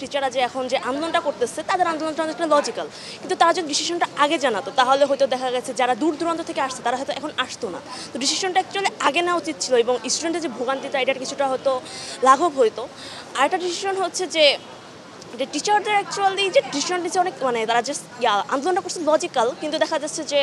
টিচাররা যে এখন যে আন্দোলনটা করতেছে, তাদের আন্দোলনটা অনেকটা লজিক্যাল কিন্তু তারা যদি ডিসিশনটা আগে জানাতো, তাহলে হয়তো দেখা গেছে যারা দূর দূরান্ত থেকে আসছে, তারা হয়তো এখন আসতো না। তো ডিসিশনটা অ্যাকচুয়ালি আগে নেওয়া উচিত ছিল এবং স্টুডেন্টের যে ভোগান্তিটা, এটার কিছুটা হয়তো লাঘব হইতো। আর একটা ডিসিশন হচ্ছে যে যে টিচারদের অ্যাকচুয়ালি যে ডিসিশন নিচ্ছে অনেক মানে তারা যে আন্দোলনটা করছে লজিক্যাল কিন্তু দেখা যাচ্ছে যে,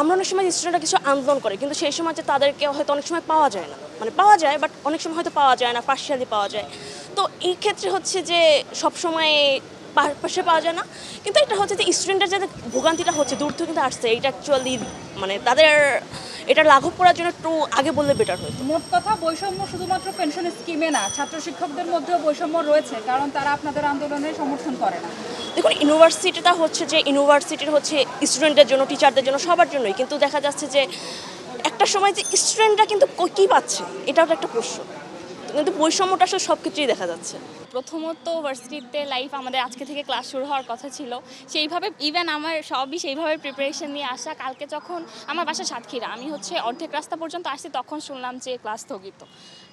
আমরা অনেক সময় স্টুডেন্টরা কিছু আন্দোলন করে, কিন্তু সেই সময় যে তাদেরকে হয়তো অনেক সময় পাওয়া যায় না। মানে পাওয়া যায় বাট অনেক সময় হয়তো পাওয়া যায় না পার্শিয়ালি পাওয়া যায়। তো এই ক্ষেত্রে হচ্ছে যে সব সময় পাশে পাওয়া যায় না। কিন্তু এটা হচ্ছে যে স্টুডেন্টের যে ভোগান্তিটা হচ্ছে দূর থেকে কিন্তু আসছে এটা অ্যাকচুয়ালি মানে তাদের এটা লাঘব করার জন্য একটু আগে বললে বেটার হতো। মোট কথা বৈষম্য শুধুমাত্র পেনশন স্কিমে না ছাত্র শিক্ষকদের মধ্যেও বৈষম্য রয়েছে কারণ তারা আপনাদের আন্দোলনে সমর্থন করে না। দেখুন ইউনিভার্সিটিটা হচ্ছে যে ইউনিভার্সিটির হচ্ছে স্টুডেন্টদের জন্য টিচারদের জন্য সবার জন্যই। কিন্তু দেখা যাচ্ছে যে একটা সময় যে স্টুডেন্টরা কিন্তু ক- পাচ্ছে এটাও একটা প্রশ্ন। কিন্তু বৈষম্যটা আসলে সব ক্ষেত্রেই দেখা যাচ্ছে। প্রথমত ভার্সিটিতে লাইফ আমাদের আজকে থেকে ক্লাস শুরু হওয়ার কথা ছিল। সেইভাবে ইভেন আমার সবই সেইভাবে প্রিপারেশন নিয়ে আসা। কালকে যখন আমার বাসা সাতক্ষীরা, আমি হচ্ছে অর্ধেক রাস্তা পর্যন্ত আসছি, তখন শুনলাম যে ক্লাস স্থগিত।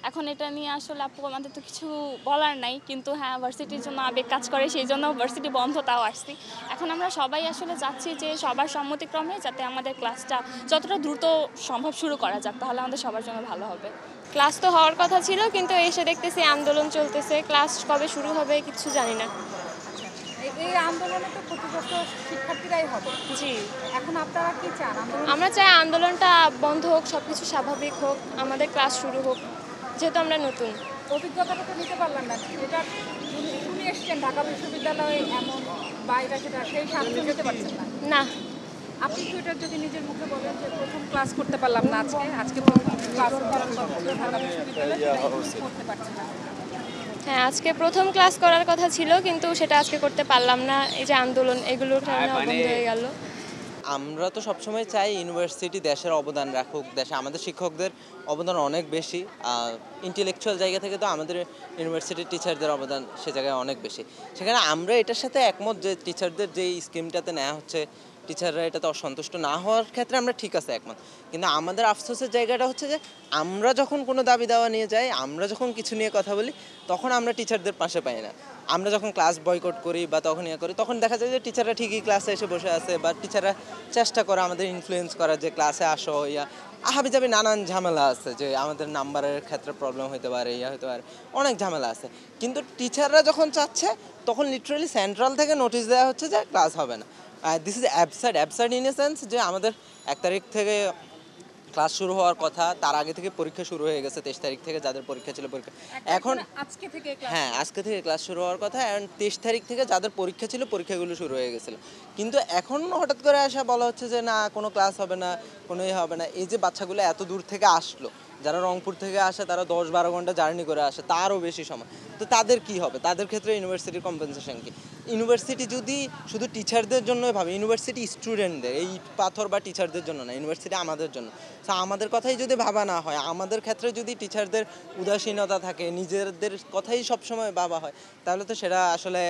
এখন এটা নিয়ে আসলে আপু, আমাদের তো কিছু বলার নাই। কিন্তু হ্যাঁ ভার্সিটির জন্য আবেগ কাজ করে, সেই জন্য ভার্সিটি বন্ধ, তাও আসছি। এখন আমরা সবাই আসলে চাচ্ছি যে সবার সম্মতিক্রমে যাতে আমাদের ক্লাসটা যতটা দ্রুত সম্ভব শুরু করা যাক, তাহলে আমাদের সবার জন্য ভালো হবে। ক্লাস তো হওয়ার কথা ছিল, কিন্তু এসে দেখতেছি আন্দোলন চলতেছে। ক্লাস কবে শুরু হবে কিছু জানি না। এই- এই আন্দোলনে তো ক্ষতিগ্রস্ত শিক্ষার্থীরাই হবে। জি। এখন আপনারা কি চান? আমরা চাই আন্দোলনটা বন্ধ হোক সব কিছু স্বাভাবিক হোক আমাদের ক্লাস শুরু হোক যেহেতু আমরা নতুন। অভিজ্ঞতাটা তো নিতে পারলাম না। এটা শুনে- এসছেন ঢাকা বিশ্ববিদ্যালয়ে এমন বাইরে সেটা সেই সাহায্য নিতে পারছেন না। না। আপনি তো এটা যদি নিজের মুখে বলেন যে প্রথম ক্লাস করতে পারলাম না আজকে আজকে প্রথম ক্লাস করতে পারছি না। হ্যাঁ আজকে প্রথম ক্লাস করার কথা ছিল কিন্তু সেটা আজকে করতে পারলাম না। এই যে আন্দোলন এগুলোর কারণে বন্ধ হয়ে গেল। আমরা তো সবসময় চাই ইউনিভার্সিটি দেশের অবদান রাখুক দেশে আমাদের শিক্ষকদের অবদান অনেক বেশি ইন্টেলেকচুয়াল জায়গা থেকে তো আমাদের ইউনিভার্সিটির টিচারদের অবদান সে জায়গায় অনেক বেশি। সেখানে আমরা এটার সাথে একমত যে টিচারদের যে স্কিমটাতে নেওয়া হচ্ছে টিচাররা এটাতে অসন্তুষ্ট না হওয়ার ক্ষেত্রে আমরা ঠিক আছে একমত। কিন্তু আমাদের আফসোসের জায়গাটা হচ্ছে যে, আমরা যখন কোনো দাবি দাওয়া নিয়ে যাই, আমরা যখন কিছু নিয়ে কথা বলি, তখন আমরা টিচারদের পাশে পাই না। আমরা যখন ক্লাস বয়কট করি বা তখন ইয়ে করি, তখন দেখা যায় যে টিচাররা ঠিকই ক্লাসে এসে বসে আছে বা টিচাররা চেষ্টা করে আমাদের ইনফ্লুয়েন্স করার যে ক্লাসে আসো, ইয়া, আহাবি যাবি নানান ঝামেলা আছে যে আমাদের নাম্বারের ক্ষেত্রে প্রবলেম হতে পারে, ইয়া হতে পারে, অনেক ঝামেলা আছে। কিন্তু টিচাররা যখন চাচ্ছে, তখন লিটারালি সেন্ট্রাল থেকে নোটিশ দেওয়া হচ্ছে যে, ক্লাস হবে না। This is absurd absurd in a sense যে আমাদের এক তারিখ থেকে ক্লাস শুরু হওয়ার কথা তার আগে থেকে পরীক্ষা শুরু হয়ে গেছে তেইশ তারিখ থেকে যাদের পরীক্ষা ছিল পরীক্ষা। এখন আজকে থেকে হ্যাঁ আজকে থেকে ক্লাস শুরু হওয়ার কথা অ্যান্ড তেইশ তারিখ থেকে যাদের পরীক্ষা ছিল পরীক্ষাগুলো শুরু হয়ে গেছিল। কিন্তু এখন হঠাৎ করে আসা বলা হচ্ছে যে না কোনো ক্লাস হবে না কোনো ইয়ে হবে না। এই যে বাচ্চাগুলো এত দূর থেকে আসলো যারা রংপুর থেকে আসে, তারা দশ বারো ঘণ্টা জার্নি করে আসে, তারও বেশি সময়। তো তাদের কি হবে? তাদের ক্ষেত্রে ইউনিভার্সিটির কম্পেনসেশন কি? ইউনিভার্সিটি যদি শুধু টিচারদের জন্যই ভাবে ইউনিভার্সিটি স্টুডেন্টদের এই পাথর বা টিচারদের জন্য না ইউনিভার্সিটি আমাদের জন্য। তো আমাদের কথাই যদি ভাবা না হয়, আমাদের ক্ষেত্রে যদি টিচারদের উদাসীনতা থাকে, নিজেদের কথাই সবসময় ভাবা হয়, তাহলে তো সেটা আসলে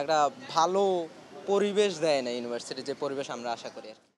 একটা ভালো পরিবেশ দেয় না ইউনিভার্সিটি যে পরিবেশ আমরা আশা করি আর কি।